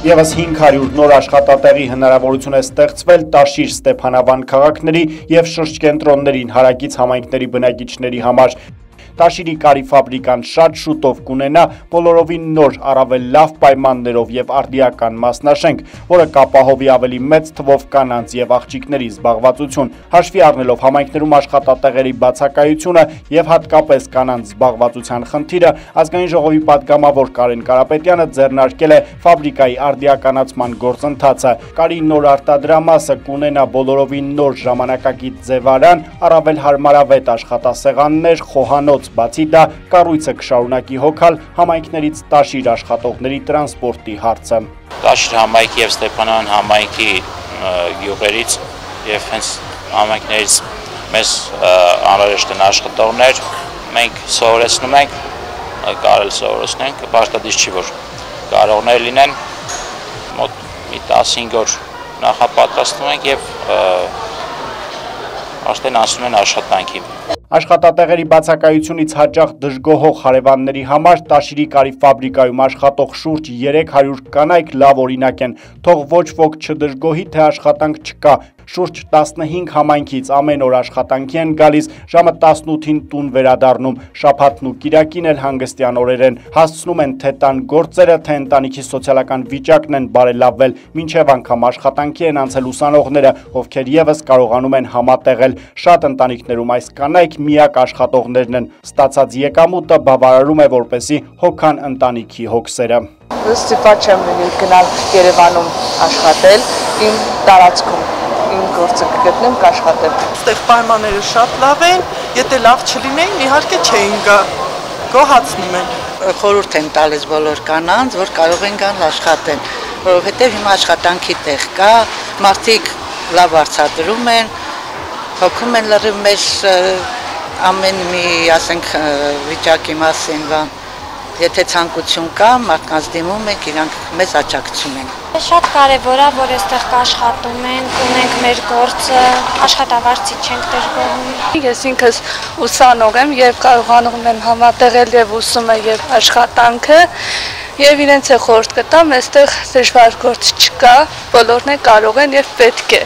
Եվս 500 նոր աշխատատեղի հնարավորություն է ստեղծվել Տաշիր Ստեփանավան քաղաքների եւ շրջկենտրոններին հարակից համայնքների բնակիչների համար։ Տաշիրի կարի ֆաբրիկան շատ շուտով կունենա բոլորովին նոր, առավել լավ պայմաններով եւ արդիական մասնաշենք, որը կապահովի ավելի մեծ թվով կանանց եւ աղջիկների զբաղվածություն, հաշվի առնելով համայնքներում աշխատատեղերի բացակայությունը եւ հատկապես կանանց զբաղվածության խնդիրը, ազգային ժողովի падգամավոր Կարեն Կարապետյանը ձեռնարկել է ֆաբրիկայի արդիականացման գործընթացը։ Կարի նոր արտադրամասը կունենա բոլորովին նոր ժամանակակից ձևարան, առավել հարմարավետ աշխատասեղաններ, խոհանոց բացի դա կառույցը կշարունակի հոգալ համայնքներից տաշիր աշխատողների տրանսպորտի հարցը։ Տաշիր համայնքի եւ Ստեփանան համայնքի յուղերից եւ հենց համայնքներից մեզ անհրաժեշտ են աշխատողներ, մենք սովորեցնում ենք, կարել սովորեցնենք, պարտադիր չի որ կարողներ լինեն մոտ մի 15 օր նախապատրաստում ենք եւ արդեն ասում են աշխատանքի։ Աշխատատեղերի բացակայությունից հաճախ դժգոհող հարևանների համար Տաշիրի կարի ֆաբրիկայում աշխատող շուրջ 300 կանայք լավ օրինակ են։ Թող ոչ ոք չդժգոհի, թե աշխատանք չկա, շուրջ 15 համայնքից ամեն օր աշխատանքի են գալիս, ժամը 18-ին տուն վերադառնում, շաբաթն ու կիրակին էլ հանգստյան օրեր են, հասցնում են թե տան գործերը, թե ընտանիքի սոցիալական վիճակն են բարելավվել, մինչև անգամ աշխատանքի են անցել ուսանողները, ովքեր եւս կարողանում են համատեղել։ Շատ ընտանիքներում այս կանայք միակ աշխատողներն են։ Ստացած եկամուտը բավարարում է, որպեսի հոգան ընտանիքի հոգսերը ստիպված չեմ լինի գնալ Երևանում աշխատել իմ տարածքում իմ գործը կգտնեմ, կաշխատեմ։ Այստեղ պայմանները շատ լավ են, եթե լավ չլինեին, իհարկե չէին գա։ Գոհացնում են։ Խորհուրդ եմ տալիս բոլոր կանանց, որ կարող են գալ աշխատեն, որովհետև հիմա աշխատանքի տեղ կա, մարդիկ լավ արծադրում են, հոգում են լրիվ մեր ամեն մի, ասենք, վիճակի մասին, բան Եթե ցանկություն կա, մարդկանց դիմում ենք, իրանք մեզ աջակցում են։ Շատ կարևոր է, որ այստեղ կաշխատում ենք, ունենք մեր գործը, աշխատավարձի չենք դժգոհում։ Ես ինքս ուսանող եմ եւ կարողանում եմ համատեղել եւ ուսումը եւ աշխատանքը եւ իրենց է խորտ կտամ, այստեղ դժվար գործ չկա, բոլորն է կարող են եւ պետք է։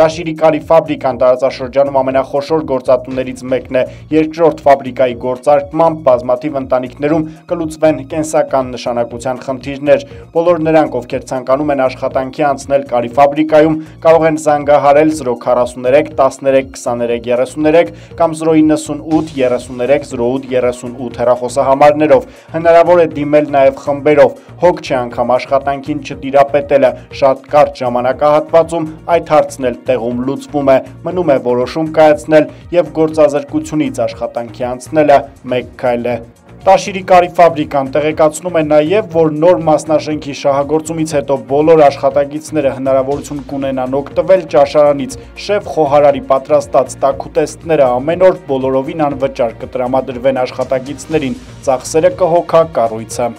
Տաշիրի կարի ֆաբրիկան տարածաշրջանում ամենախոշոր գործատուներից մեկն է։ Երկրորդ ֆաբրիկայի գործարկմամբ բազմաթիվ ընտանիքներում կլուծվեն կենսական նշանակության խնդիրներ։ Բոլոր նրանք, ովքեր ցանկանում են աշխատանքի անցնել կարի ֆաբրիկայում, կարող են զանգահարել 043 13 23 33 կամ 098 33 08 38 հեռախոսահամարներով։ Հնարավոր է դիմել նաև խմբերով։ Հոգ չէ անգամ աշխատանքին չտիրապետելը։ Շատ կարճ ժամանակահատվածում այդ հարցն էլ տեղում լուծվում է, մնում է որոշում կայացնել եւ գործազրկությունից աշխատանքի անցնելը մեկ քայլ է։ Տաշիրի կարի ֆաբրիկան տեղեկացնում է նաև, որ նոր մասնաշենքի շահագործումից հետո բոլոր աշխատակիցները հնարավորություն կունենան օգտվել ճաշարանից։ Շեֆ խոհարարի պատրաստած տաքուտեստները ամեն օր բոլորովին անվճար կտրամադրվեն աշխատակիցներին, ծախսերը կհոգա կառույցը։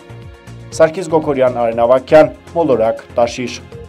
Սարգիս Գոքորյան, Արեն Ավակյան, Մոլորակ, Տաշիր։